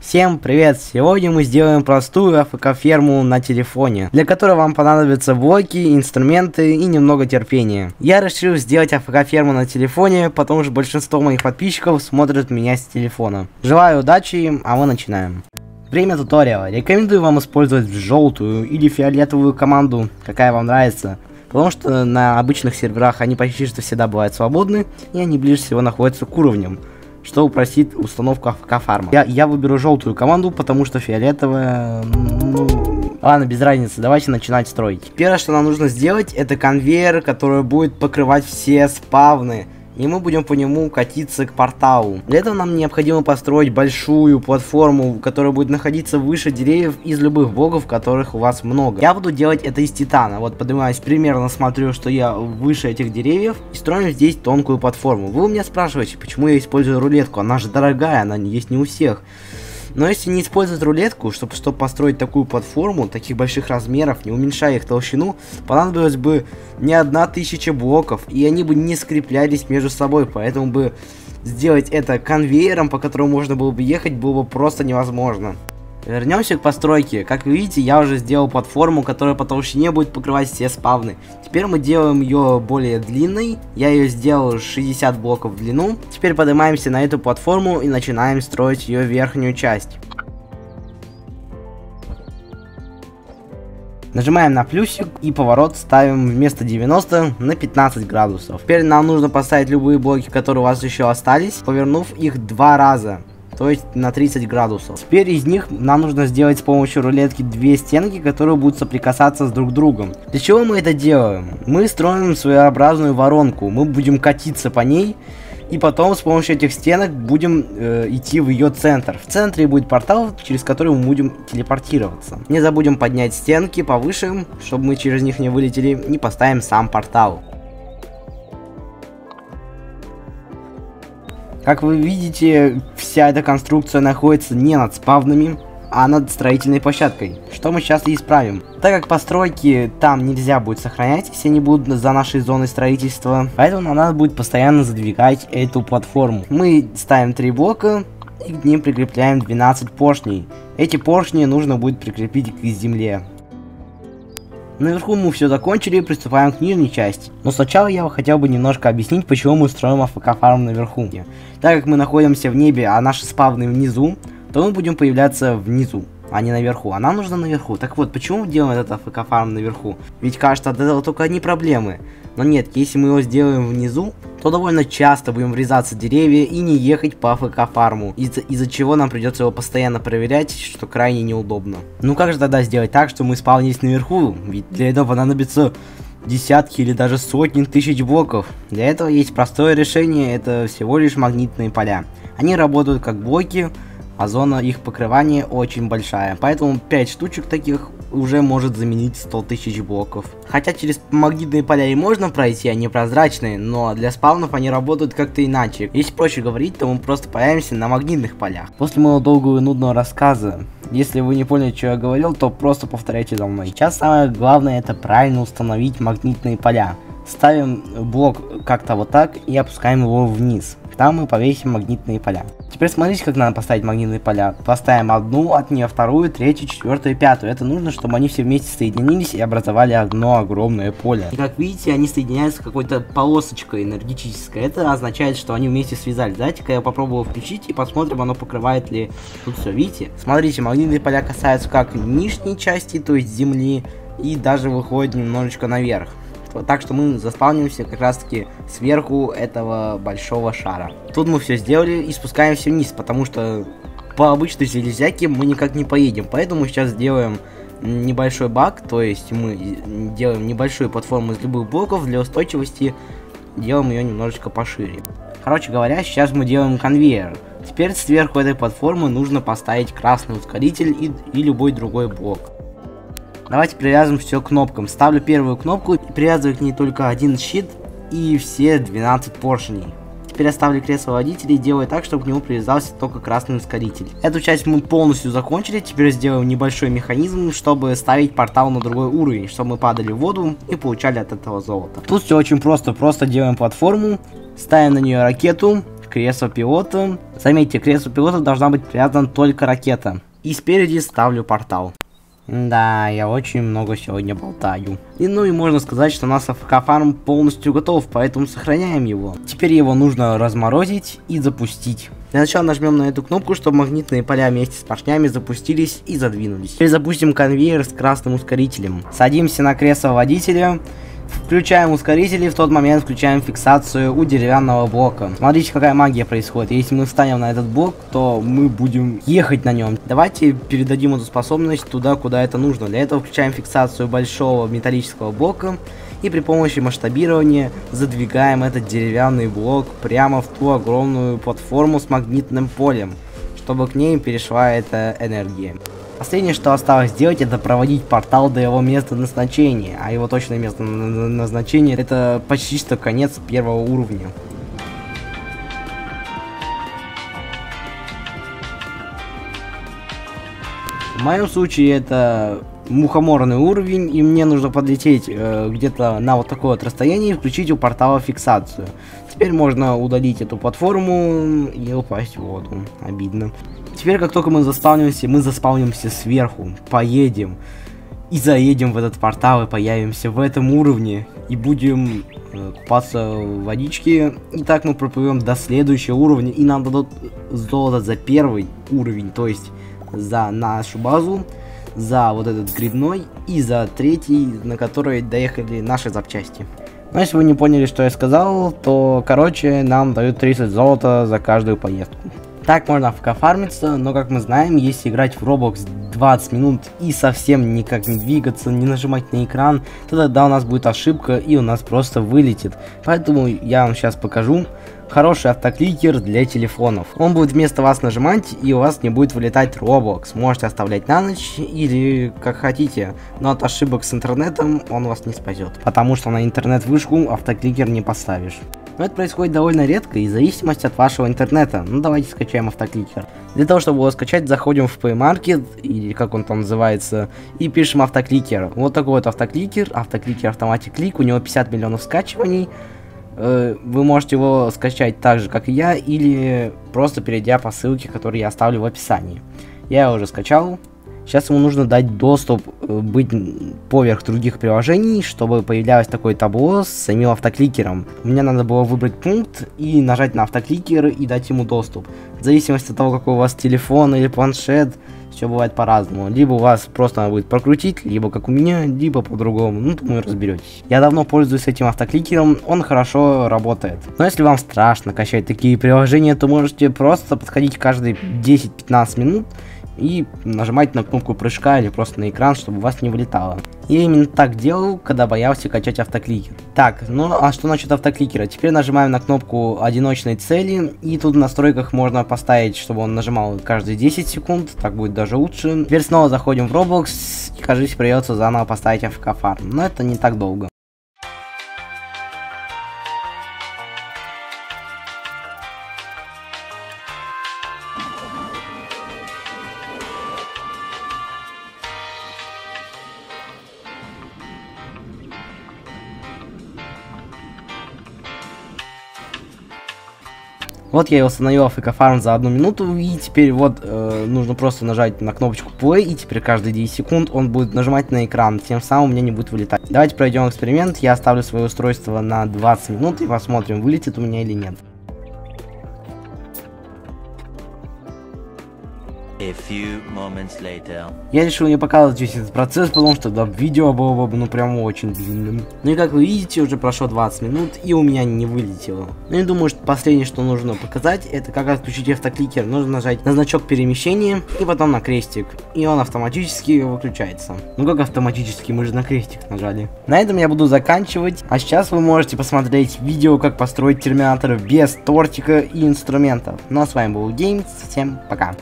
Всем привет! Сегодня мы сделаем простую АФК-ферму на телефоне, для которой вам понадобятся блоки, инструменты и немного терпения. Я решил сделать АФК-ферму на телефоне, потому что большинство моих подписчиков смотрят меня с телефона. Желаю удачи, а мы начинаем. Время туториала. Рекомендую вам использовать желтую или фиолетовую команду, какая вам нравится. Потому что на обычных серверах они почти что всегда бывают свободны, и они ближе всего находятся к уровням что упростит установку АФК фарма. Я, я выберу желтую команду, потому что фиолетовая, ну... Ладно, без разницы, давайте начинать строить. Первое, что нам нужно сделать, это конвейер, который будет покрывать все спавны и мы будем по нему катиться к порталу. Для этого нам необходимо построить большую платформу, которая будет находиться выше деревьев из любых блоков, которых у вас много. Я буду делать это из титана. Вот поднимаюсь примерно, смотрю, что я выше этих деревьев и строим здесь тонкую платформу. Вы у меня спрашиваете, почему я использую рулетку? Она же дорогая, она есть не у всех. Но если не использовать рулетку, чтобы, чтобы построить такую платформу, таких больших размеров, не уменьшая их толщину, понадобилось бы не одна тысяча блоков, и они бы не скреплялись между собой, поэтому бы сделать это конвейером, по которому можно было бы ехать, было бы просто невозможно. Вернемся к постройке. Как вы видите, я уже сделал платформу, которая по толщине будет покрывать все спавны. Теперь мы делаем ее более длинной. Я ее сделал 60 блоков в длину. Теперь поднимаемся на эту платформу и начинаем строить ее верхнюю часть. Нажимаем на плюсик и поворот ставим вместо 90 на 15 градусов. Теперь нам нужно поставить любые блоки, которые у вас еще остались, повернув их два раза то есть на 30 градусов. Теперь из них нам нужно сделать с помощью рулетки две стенки, которые будут соприкасаться с друг другом. Для чего мы это делаем? Мы строим своеобразную воронку, мы будем катиться по ней, и потом с помощью этих стенок будем э, идти в ее центр. В центре будет портал, через который мы будем телепортироваться. Не забудем поднять стенки повыше, чтобы мы через них не вылетели, и поставим сам портал. Как вы видите, вся эта конструкция находится не над спавнами, а над строительной площадкой, что мы сейчас и исправим. Так как постройки там нельзя будет сохранять, если они будут за нашей зоной строительства, поэтому нам надо будет постоянно задвигать эту платформу. Мы ставим три блока и к ним прикрепляем 12 поршней. Эти поршни нужно будет прикрепить к земле. Наверху мы все закончили и приступаем к нижней части. Но сначала я хотел бы немножко объяснить, почему мы строим АФК фарм наверху. Так как мы находимся в небе, а наши спавны внизу, то мы будем появляться внизу, а не наверху. А нам нужно наверху. Так вот, почему делаем этот АФК фарм наверху? Ведь кажется, от этого только одни проблемы. Но нет, если мы его сделаем внизу, то довольно часто будем врезаться в деревья и не ехать по АФК фарму, из-за из чего нам придется его постоянно проверять, что крайне неудобно. Ну как же тогда сделать так, что мы спавнились наверху? Ведь для этого понадобится десятки или даже сотни тысяч блоков. Для этого есть простое решение, это всего лишь магнитные поля. Они работают как блоки, а зона их покрывания очень большая, поэтому 5 штучек таких уже может заменить 100 тысяч блоков. Хотя через магнитные поля и можно пройти, они прозрачные, но для спавнов они работают как-то иначе. Если проще говорить, то мы просто появимся на магнитных полях. После моего долгого и нудного рассказа, если вы не поняли, что я говорил, то просто повторяйте за мной. Сейчас самое главное это правильно установить магнитные поля. Ставим блок как-то вот так и опускаем его вниз. Там мы повесим магнитные поля. Теперь смотрите, как надо поставить магнитные поля. Поставим одну, от нее вторую, третью, четвертую, пятую. Это нужно, чтобы они все вместе соединились и образовали одно огромное поле. И как видите, они соединяются какой-то полосочкой энергетической. Это означает, что они вместе связались. Давайте-ка я попробую включить и посмотрим, оно покрывает ли тут все. Видите? Смотрите, магнитные поля касаются как нижней части, то есть земли, и даже выходят немножечко наверх. Так что мы заспавнимся как раз таки сверху этого большого шара. Тут мы все сделали и спускаемся вниз, потому что по обычной железяке мы никак не поедем. Поэтому сейчас сделаем небольшой баг, то есть мы делаем небольшую платформу из любых блоков для устойчивости, делаем ее немножечко пошире. Короче говоря, сейчас мы делаем конвейер. Теперь сверху этой платформы нужно поставить красный ускоритель и, и любой другой блок. Давайте привязываем все к кнопкам. Ставлю первую кнопку и привязываю к ней только один щит и все 12 поршней. Теперь я ставлю кресло водителя и делаю так, чтобы к нему привязался только красный ускоритель. Эту часть мы полностью закончили, теперь сделаем небольшой механизм, чтобы ставить портал на другой уровень, чтобы мы падали в воду и получали от этого золото. Тут все очень просто, просто делаем платформу, ставим на нее ракету, кресло пилота. Заметьте, к креслу пилота должна быть привязана только ракета. И спереди ставлю портал. Да, я очень много сегодня болтаю. И ну и можно сказать, что у нас АФК фарм полностью готов, поэтому сохраняем его. Теперь его нужно разморозить и запустить. Для начала нажмем на эту кнопку, чтобы магнитные поля вместе с поршнями запустились и задвинулись. Теперь запустим конвейер с красным ускорителем. Садимся на кресло водителя Включаем ускорители, в тот момент включаем фиксацию у деревянного блока. Смотрите, какая магия происходит. Если мы встанем на этот блок, то мы будем ехать на нем. Давайте передадим эту способность туда, куда это нужно. Для этого включаем фиксацию большого металлического блока и при помощи масштабирования задвигаем этот деревянный блок прямо в ту огромную платформу с магнитным полем, чтобы к ней перешла эта энергия. Последнее, что осталось сделать, это проводить портал до его места назначения. А его точное место назначения это почти что конец первого уровня. В моем случае это мухоморный уровень, и мне нужно подлететь э, где-то на вот такое вот расстояние и включить у портала фиксацию. Теперь можно удалить эту платформу и упасть в воду. Обидно. Теперь, как только мы заспавнимся, мы заспавнимся сверху, поедем и заедем в этот портал и появимся в этом уровне и будем э, купаться в водичке. И так мы проплывем до следующего уровня и нам дадут золото за первый уровень, то есть за нашу базу, за вот этот грибной и за третий, на который доехали наши запчасти. Но если вы не поняли, что я сказал, то, короче, нам дают 30 золота за каждую поездку. Так можно фармиться, но как мы знаем, если играть в Roblox 20 минут и совсем никак не двигаться, не нажимать на экран, то тогда у нас будет ошибка и у нас просто вылетит. Поэтому я вам сейчас покажу хороший автокликер для телефонов. Он будет вместо вас нажимать и у вас не будет вылетать Roblox. Можете оставлять на ночь или как хотите, но от ошибок с интернетом он вас не спасет. Потому что на интернет-вышку автокликер не поставишь. Но это происходит довольно редко и в зависимости от вашего интернета. Ну давайте скачаем автокликер. Для того, чтобы его скачать, заходим в Play Market, или как он там называется, и пишем автокликер. Вот такой вот автокликер, автокликер автоматик клик, у него 50 миллионов скачиваний. Э, вы можете его скачать так же, как и я, или просто перейдя по ссылке, которую я оставлю в описании. Я его уже скачал, Сейчас ему нужно дать доступ э, быть поверх других приложений, чтобы появлялось такое табло с самим автокликером. Мне надо было выбрать пункт и нажать на автокликер и дать ему доступ. В зависимости от того, какой у вас телефон или планшет, все бывает по-разному. Либо у вас просто надо будет прокрутить, либо как у меня, либо по-другому. Ну, думаю, разберетесь. Я давно пользуюсь этим автокликером, он хорошо работает. Но если вам страшно качать такие приложения, то можете просто подходить каждые 10-15 минут и нажимать на кнопку прыжка или просто на экран, чтобы у вас не вылетало. Я именно так делал, когда боялся качать автокликер. Так, ну а что насчет автокликера? Теперь нажимаем на кнопку одиночной цели, и тут в настройках можно поставить, чтобы он нажимал каждые 10 секунд, так будет даже лучше. Теперь снова заходим в Roblox, и кажется придется заново поставить AFK фарм, но это не так долго. Вот я его установил AFK Farm за одну минуту, и теперь вот э, нужно просто нажать на кнопочку Play, и теперь каждые 10 секунд он будет нажимать на экран, тем самым у меня не будет вылетать. Давайте пройдем эксперимент, я оставлю свое устройство на 20 минут и посмотрим, вылетит у меня или нет. Я решил не показывать весь этот процесс, потому что да, видео было бы ну прям очень длинным. Ну и как вы видите, уже прошло 20 минут и у меня не вылетело. Ну и думаю, что последнее, что нужно показать, это как отключить автокликер. Нужно нажать на значок перемещения и потом на крестик. И он автоматически выключается. Ну как автоматически, мы же на крестик нажали. На этом я буду заканчивать. А сейчас вы можете посмотреть видео, как построить терминатор без тортика и инструментов. Ну а с вами был Геймс, всем пока.